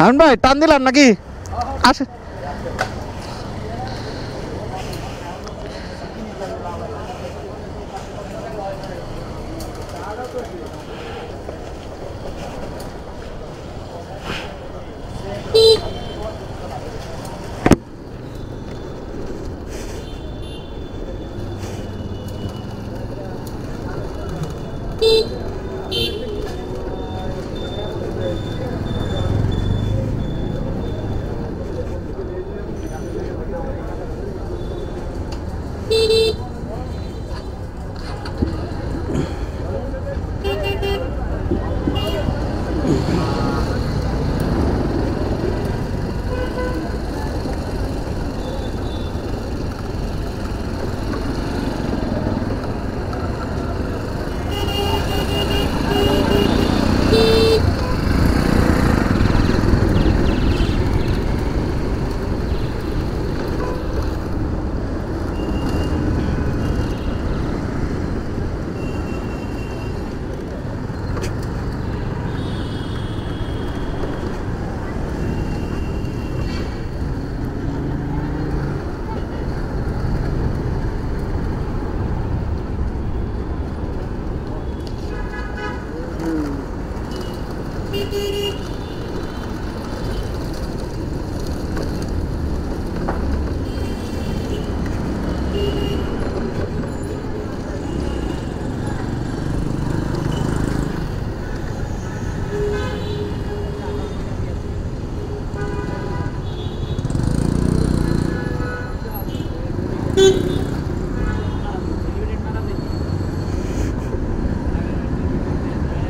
আমিন ভাই টান দিলাম নাকি? আসে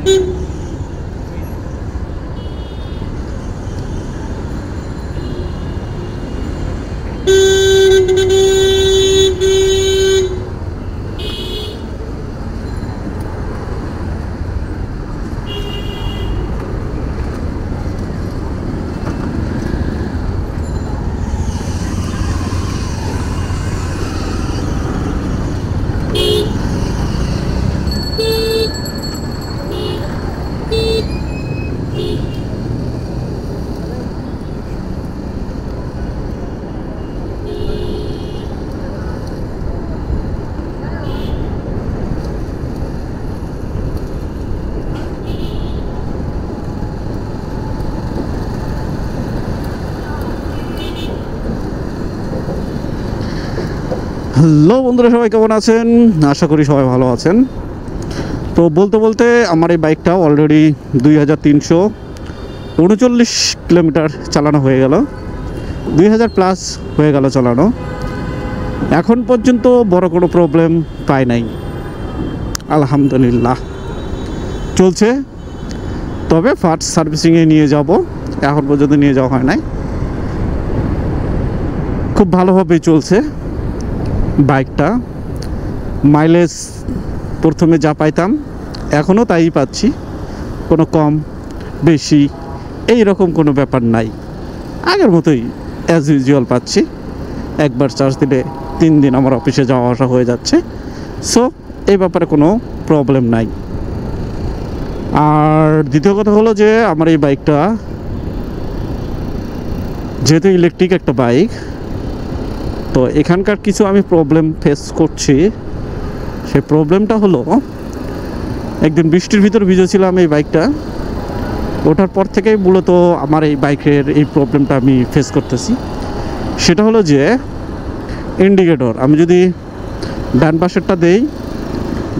Beep. হ্যালো বন্ধুরা, সবাই কেমন আছেন? আশা করি সবাই ভালো আছেন। তো বলতে বলতে আমার এই বাইকটা অলরেডি দুই হাজার তিনশো উনচল্লিশ কিলোমিটার চালানো হয়ে গেল। দুই হাজার প্লাস হয়ে গেল চালানো। এখন পর্যন্ত বড় কোনো প্রবলেম পাই নাই। আলহামদুলিল্লাহ। চলছে। তবে ফার্স্ট সার্ভিসিংয়ে নিয়ে যাব। এখন পর্যন্ত নিয়ে যাওয়া হয় নাই। খুব ভালোভাবেই চলছে। বাইকটা। মাইলেজ প্রথমে যা পাইতাম, এখনও তাই পাচ্ছি। কোনো কম, বেশি এই রকম কোনো ব্যাপার নাই। আগের মতোই অ্যাজ ইউজুয়াল পাচ্ছি। একবার চার্জ দিলে তিন দিন আমার অফিসে যাওয়া আসা হয়ে যাচ্ছে। সো এই ব্যাপারে কোনো প্রবলেম নাই। আর দ্বিতীয় কথা হলো যে, আমার এই বাইকটা, যেহেতু ইলেকট্রিক একটা বাইক তো এখানকার কিছু আমি প্রবলেম ফেস করছি। সেই প্রবলেমটা হলো, একদিন বৃষ্টির ভিতর ভিজেছিলাম এই বাইকটা ওঠার পর থেকেই মূলত আমার এই বাইকের এই প্রবলেমটা আমি ফেস করতেছি। সেটা হলো যে ইন্ডিকেটর আমি যদি ডান পাশেরটা দেই,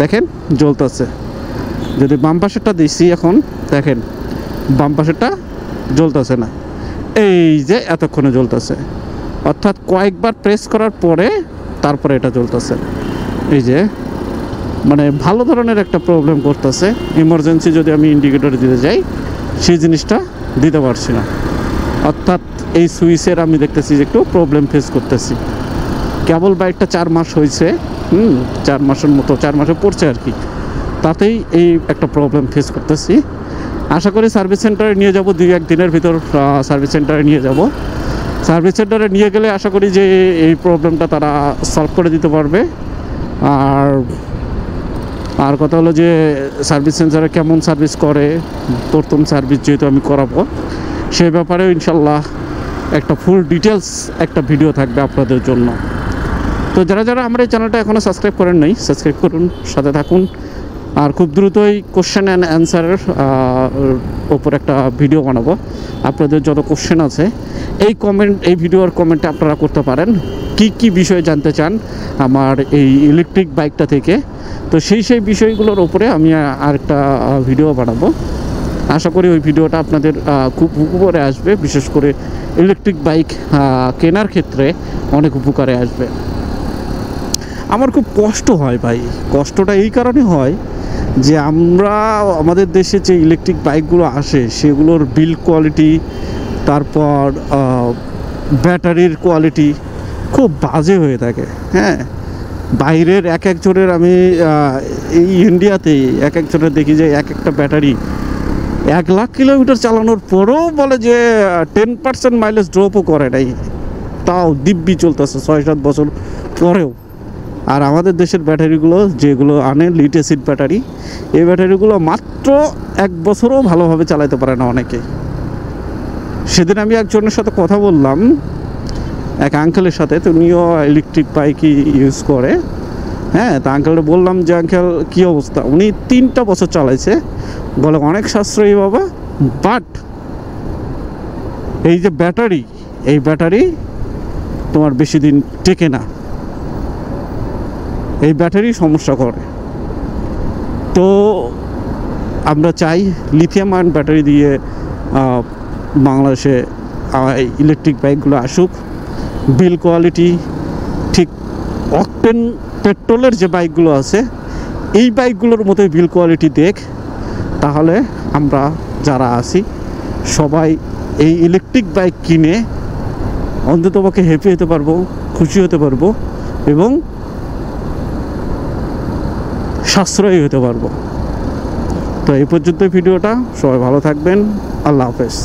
দেখেন জ্বলতেছে। যদি বাম পাশেরটা দিচ্ছি এখন, দেখেন বাম পাশেরটা জ্বলতেছে না। এই যে এতক্ষণে জ্বলতেছে। অর্থাৎ কয়েকবার প্রেস করার পরে তারপরে এটা চলতেছে। এই যে মানে ভালো ধরনের একটা প্রবলেম করতেছে। ইমার্জেন্সি যদি আমি ইন্ডিকেটর দিতে যাই, সেই জিনিসটা দিতে পারছি না। অর্থাৎ এই সুইচের আমি দেখতেছি যে একটু প্রবলেম ফেস করতেছি। কেবল বাইকটা চার মাস হয়েছে, হুম, চার মাসের মতো, চার মাসে পড়ছে আর কি। তাতেই এই একটা প্রবলেম ফেস করতেছি। আশা করি সার্ভিস সেন্টারে নিয়ে যাব দুই এক দিনের ভিতর সার্ভিস সেন্টারে নিয়ে যাব। সার্ভিস সেন্টারে নিয়ে গেলে আশা করি যে এই প্রবলেমটা তারা সলভ করে দিতে পারবে। আর আর কথা হলো যে সার্ভিস সেন্টারে কেমন সার্ভিস করে, প্রথম সার্ভিস যেহেতু আমি করাবো, সে ব্যাপারেও ইনশাল্লাহ একটা ফুল ডিটেলস একটা ভিডিও থাকবে আপনাদের জন্য। তো যারা যারা আমার এই চ্যানেলটা এখনও সাবস্ক্রাইব করেন নাই, সাবস্ক্রাইব করুন, সাথে থাকুন। আর খুব দ্রুতই কোশ্চেন অ্যান্ড অ্যান্সারের ওপর একটা ভিডিও বানাবো। আপনাদের যত কোশ্চেন আছে, এই কমেন্ট এই ভিডিওর কমেন্টে আপনারা করতে পারেন। কি কি বিষয় জানতে চান আমার এই ইলেকট্রিক বাইকটা থেকে? তো সেই সেই বিষয়গুলোর ওপরে আমি আরেকটা ভিডিও বানাবো। আশা করি ওই ভিডিওটা আপনাদের খুব উপকারে আসবে। বিশেষ করে ইলেকট্রিক বাইক কেনার ক্ষেত্রে অনেক উপকারে আসবে। আমার খুব কষ্ট হয় ভাই। কষ্টটা এই কারণে হয় যে আমরা আমাদের দেশে যে ইলেকট্রিক বাইকগুলো আসে, সেগুলোর বিল কোয়ালিটি তারপর ব্যাটারির কোয়ালিটি খুব বাজে হয়ে থাকে। হ্যাঁ? বাইরের এক একজনের আমি এই ইন্ডিয়াতে এক একজনের দেখি যে এক একটা ব্যাটারি এক লাখ কিলোমিটার চালানোর পরেও বলে যে টেন পার্সেন্ট মাইলেজ ড্রপও করে নাই। তাও দিব্যি চলতেছে, ছয় সাত বছর পরেও। আর আমাদের দেশের ব্যাটারিগুলো যেগুলো আনে লিড অ্যাসিড ব্যাটারি, এই ব্যাটারিগুলো মাত্র এক বছরও ভালোভাবে চালাতে পারে না অনেকে। সেদিন আমি একজনের সাথে কথা বললাম, এক আঙ্কেলের সাথে, তুমিও ইলেকট্রিক বাইকই ইউজ করে। হ্যাঁ তা আঙ্কেলটা বললাম যে আঙ্কেল কী অবস্থা? উনি তিনটা বছর চালাইছে। বলে, অনেক সাশ্রয়ী বাবা বাট এই যে ব্যাটারি, এই ব্যাটারি তোমার বেশি দিন টেকে না। এই ব্যাটারি সমস্যা করে। তো আমরা চাই লিথিয়াম আয়ন ব্যাটারি দিয়ে বাংলাদেশে ইলেকট্রিক বাইকগুলো আসুক। বিল কোয়ালিটি ঠিক অকটেন পেট্রোলের যে বাইকগুলো আছে, এই বাইকগুলোর মতোই বিল কোয়ালিটি দেখ। তাহলে আমরা যারা আছি, সবাই এই ইলেকট্রিক বাইক কিনে অন্ততপক্ষে হ্যাপি হতে পারব, খুশি হতে পারব এবং সাশ্রয়ী হতে পারব। তো এই পর্যন্ত ভিডিওটা। সবাই ভালো থাকবেন। আল্লাহ হাফেজ।